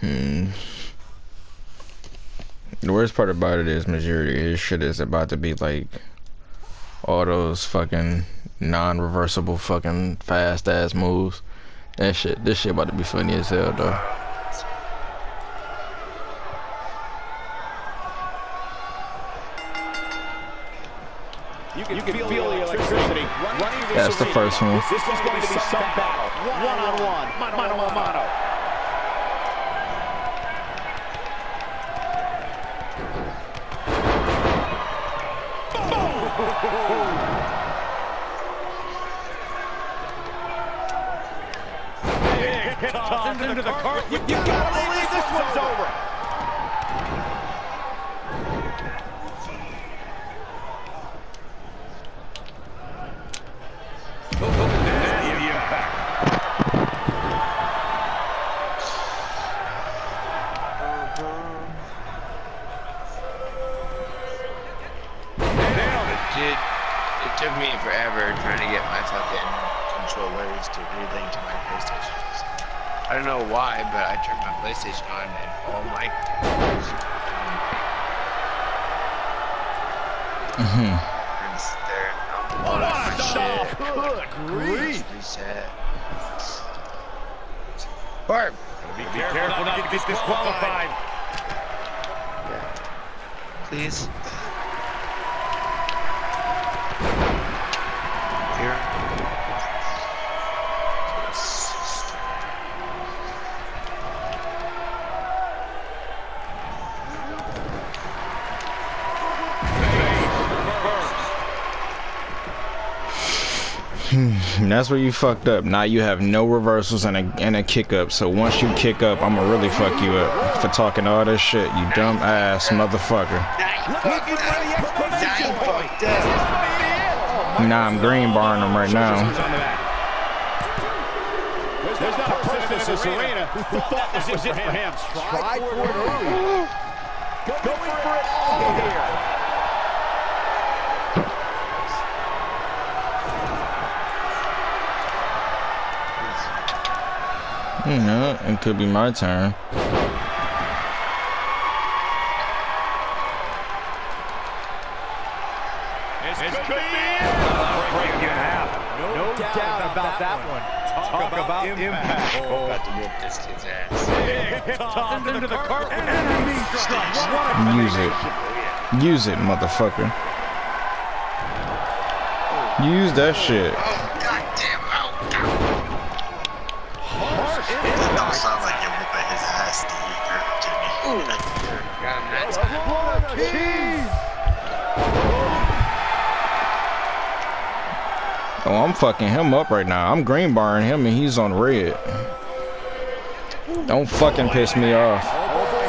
Hmm. The worst part about it is of his shit is about to be like all those fucking non-reversible fucking fast ass moves. That shit, this shit about to be funny as hell though. Can, you can feel, feel the electricity running That's the first one. This is going to be some battle. One on I don't know why, but I turned my PlayStation on and all my Mm-hmm. there. I'm What lost a for stop. shit. Good grief. Reset. Barb. Be careful not to get disqualified. Please. Hmm, that's where you fucked up. Now you have no reversals and a and a kick up. So once you kick up, I'ma really fuck you up for talking all this shit. You dumb ass motherfucker. Nah, I'm green barring him right now. There's not a in arena thought this was it for him. Try for it early. Go for it all here. You know, it could be my turn. This could be it. Break in half. No doubt about that one. Talk about impact. Oh, about to whoop this kid's ass. Tossed into the cart. Enemy strikes. Use it. Use it, motherfucker. Use that shit. Oh. Tease. Oh, I'm fucking him up right now. I'm green barring him and he's on red. Don't fucking piss me off.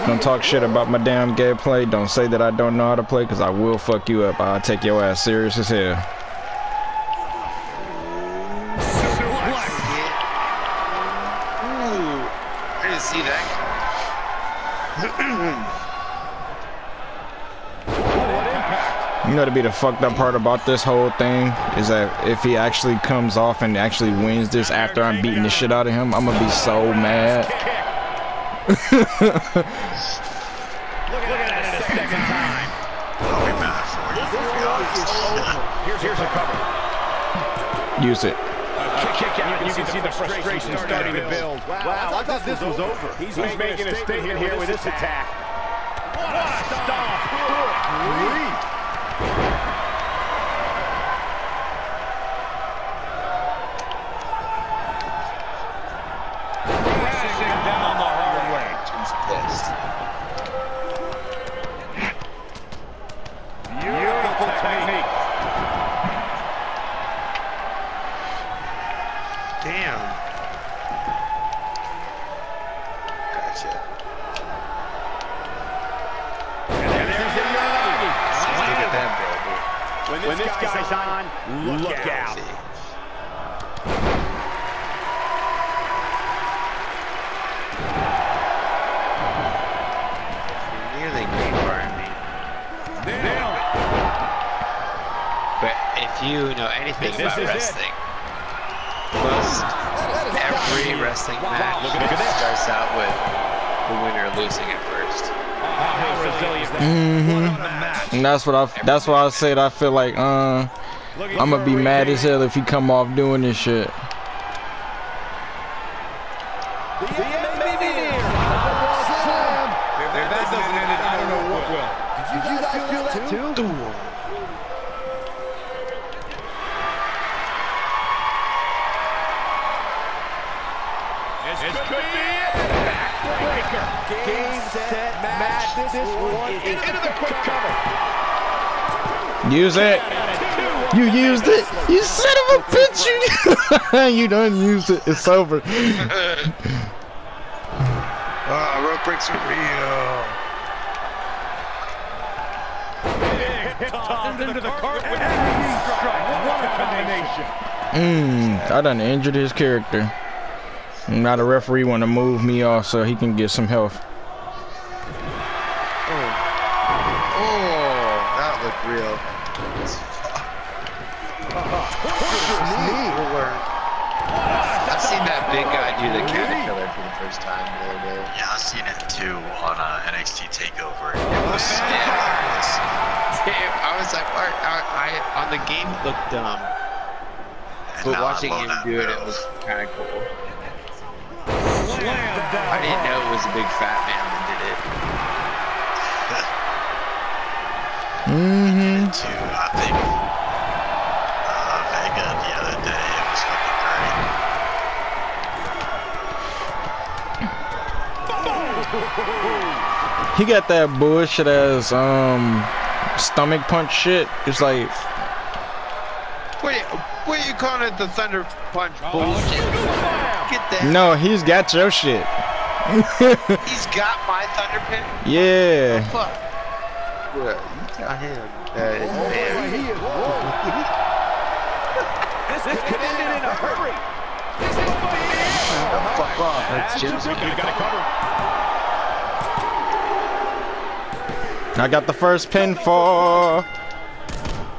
Don't talk shit about my damn gameplay. Don't say that I don't know how to play because I will fuck you up. I'll take your ass serious as hell. I didn't see that. You know to be the fucked up part about this whole thing is that if he actually comes off and actually wins this after I'm beating the shit out of him, I'm gonna be so mad. Look at that a second time. I'll be mad for you, to be honest. Here's, here's a cover. Use it. You, can see the frustration starting to build. Wow, I thought this was over. He's, making a statement here with this attack. What a stop. Gotcha. And there's Look at baby. When this, when this guy's, guy's, on, look, look out. out. Nearly me. It. But if you know anything this about wrestling, most every wrestling match starts out with the winner losing at first. Mm-hmm. And that's what I. That's why I said I feel like uh, I'm gonna be mad as hell if he come off doing this shit. Use it. You used it. You son of a bitch. You, you done used it. It's over. Uh, oh, rope breaks are real. Mmm, I done injured his character. Now the referee want to move me off so he can get some health. Real. I've seen that big guy do the caterpillar for the first time the other day. Yeah, I've seen it too on uh, NXT Takeover. It was hilarious. I was like, I, I, on the game it looked dumb, but watching him do it, it was kind of cool. I didn't know it was a big fat man that did it. Mm-hmm. To I think uh, Vega the other day. It was fucking great. He got that bullshit as um stomach punch shit. It's like Wait, what are you calling it? The thunder punch bullshit? Get that. No, he's got your shit. he's got my thunder pin. Yeah. Oh, fuck. Yeah, you tell him that it's oh, man. He is this, this could end it in a hurry. This is oh, fuck off. That's Jim's You got to cover. I got the first pinfall.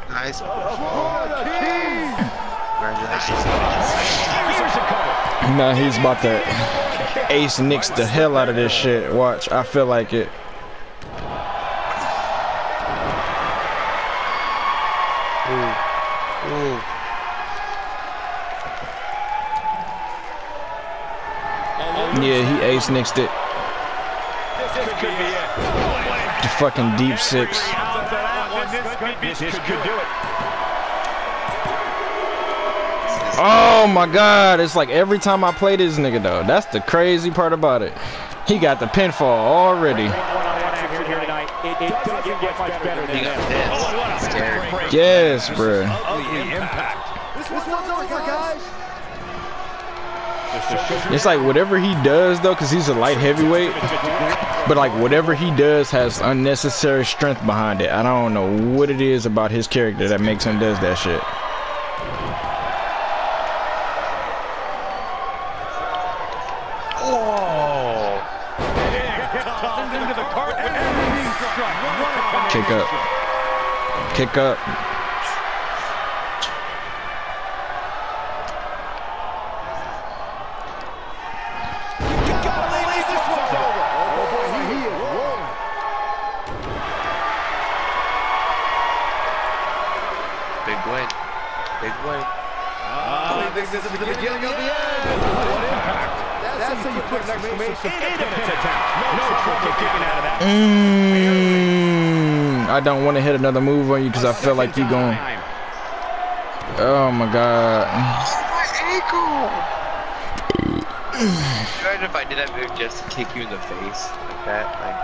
Nice. Now he's about to ace nicks the hell out of this shit. Watch, I feel like it. Yeah, he ace nixed it. The fucking deep six. Oh my god, it's like every time I play this nigga though. That's the crazy part about it. He got the pinfall already. Yes, bro. It's like whatever he does though, cause he's a light heavyweight. But like whatever he does has unnecessary strength behind it. I don't know what it is about his character that makes him does that shit. Oh. Kick up. Kick up. Big win. Big win. Uh, I think this is the beginning of the end. What impact. That's, That's how you put an exclamation in a attack. No trouble kicking out of that. Mm, I don't want to hit another move on you because I feel like you're going. Oh my god. My ankle. Imagine if I did that move just to kick you in the face like that. Like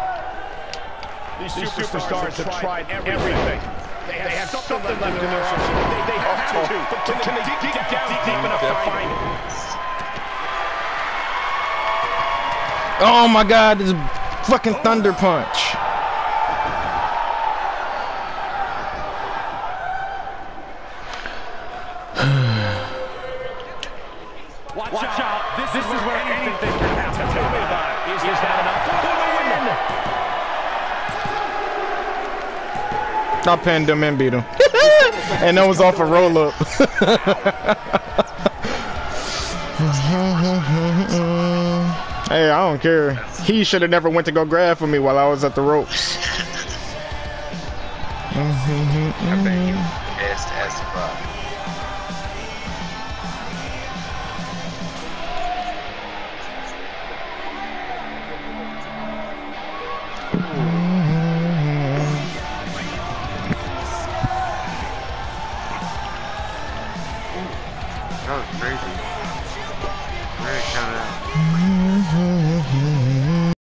these superstars, have tried everything. They have, they have something, something left in their arsenal. They, they have to, but can, can they dig down deep enough to find it? Oh my god, this fucking thunder punch. I pinned him and beat him. and that was off a roll up. hey, I don't care. He should have never went to go grab for me while I was at the ropes. I bet pissed as fuck.